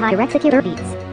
Tyrexecutor Beats.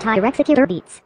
Tyrexecutor Beats.